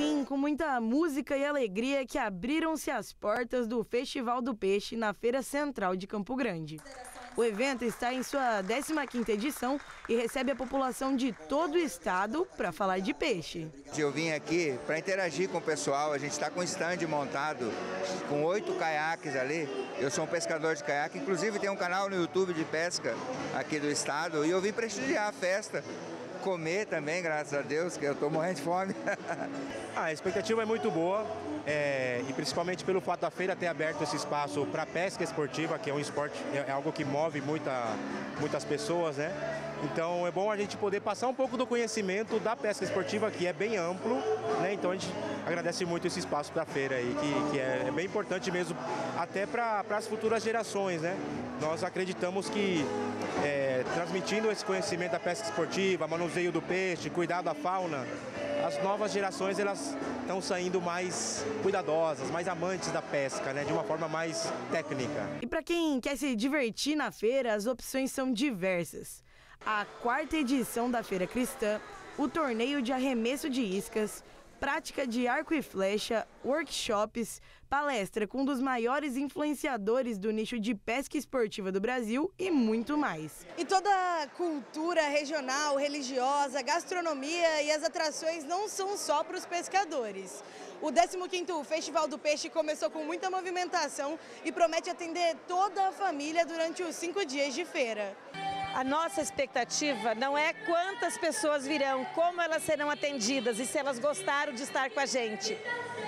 assim, com muita música e alegria, que abriram-se as portas do Festival do Peixe na Feira Central de Campo Grande. O evento está em sua 15ª edição e recebe a população de todo o estado para falar de peixe. Eu vim aqui para interagir com o pessoal, a gente está com um stand montado com oito caiaques ali. Eu sou um pescador de caiaque, inclusive tem um canal no YouTube de pesca aqui do estado e eu vim prestigiar a festa comer também, graças a Deus, que eu estou morrendo de fome. ah, a expectativa é muito boa é, e principalmente pelo fato da feira ter aberto esse espaço para pesca esportiva, que é um esporte, é, é algo que move muita, muitas pessoas, né? Então é bom a gente poder passar um pouco do conhecimento da pesca esportiva, que é bem amplo, né? Então a gente agradece muito esse espaço para a feira aí, que, que é, é, bem importante mesmo, até para as futuras gerações, né? Nós acreditamos que é, transmitindo esse conhecimento da pesca esportiva, manuseio do peixe, cuidado da fauna, as novas gerações elas estão saindo mais cuidadosas, mais amantes da pesca, né, de uma forma mais técnica. E para quem quer se divertir na feira, as opções são diversas. A quarta edição da Feira Cristã, o torneio de arremesso de iscas, prática de arco e flecha, workshops, palestra com um dos maiores influenciadores do nicho de pesca esportiva do Brasil e muito mais. E toda a cultura regional, religiosa, gastronomia e as atrações não são só para os pescadores. O 15º Festival do Peixe começou com muita movimentação e promete atender toda a família durante os cinco dias de feira. A nossa expectativa não é quantas pessoas virão, como elas serão atendidas e se elas gostaram de estar com a gente.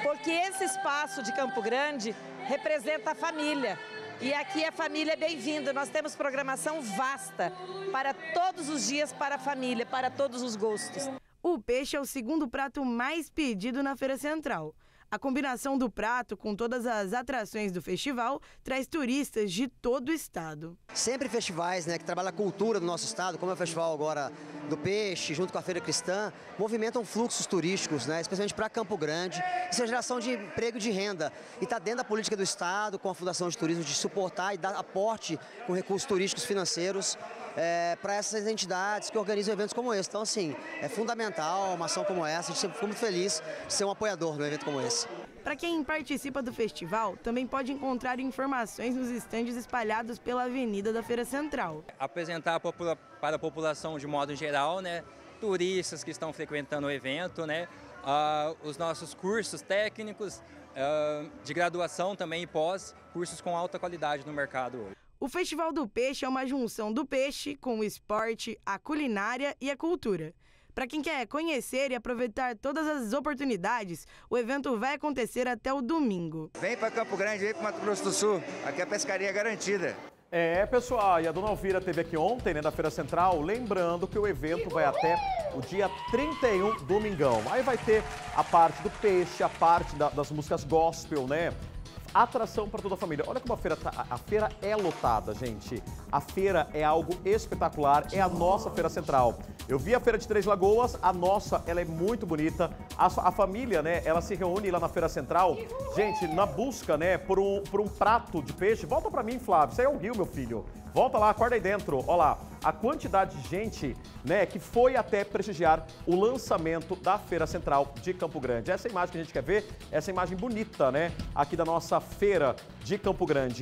Porque esse espaço de Campo Grande representa a família. E aqui a família é bem-vinda. Nós temos programação vasta para todos os dias para a família, para todos os gostos. O peixe é o segundo prato mais pedido na Feira Central. A combinação do prato com todas as atrações do festival traz turistas de todo o estado. Sempre festivais né, que trabalham a cultura do nosso estado, como é o festival agora do peixe, junto com a Feira Cristã, movimentam fluxos turísticos, né, especialmente para Campo Grande. Isso é geração de emprego e de renda. E está dentro da política do estado, com a Fundação de Turismo, de suportar e dar aporte com recursos turísticos financeiros é, para essas entidades que organizam eventos como esse. Então, assim, é fundamental uma ação como essa. A gente sempre fica muito feliz de ser um apoiador de um evento como esse. Para quem participa do festival, também pode encontrar informações nos estandes espalhados pela Avenida da Feira Central. Apresentar para a população de modo geral, né, turistas que estão frequentando o evento, né, uh, os nossos cursos técnicos uh, de graduação também e pós, cursos com alta qualidade no mercado hoje. O Festival do Peixe é uma junção do peixe com o esporte, a culinária e a cultura. Para quem quer conhecer e aproveitar todas as oportunidades, o evento vai acontecer até o domingo. Vem para Campo Grande, vem para Mato Grosso do Sul. Aqui a pescaria é garantida. É, pessoal, e a Dona Alvira teve aqui ontem, né, na Feira Central, lembrando que o evento vai até o dia 31, domingão. Aí vai ter a parte do peixe, a parte da, das músicas gospel, né? Atração para toda a família. Olha como a feira tá, a feira é lotada, gente. A feira é algo espetacular, é a nossa feira central. Eu vi a feira de Três Lagoas, a nossa, ela é muito bonita. A, a família, né, ela se reúne lá na feira central. Gente, na busca, né, por um, por um prato de peixe. Volta para mim, Flávio, isso aí é o rio, meu filho. Volta lá, acorda aí dentro. Olha lá, a quantidade de gente né, que foi até prestigiar o lançamento da Feira Central de Campo Grande. Essa imagem que a gente quer ver, essa imagem bonita, né, aqui da nossa feira de Campo Grande.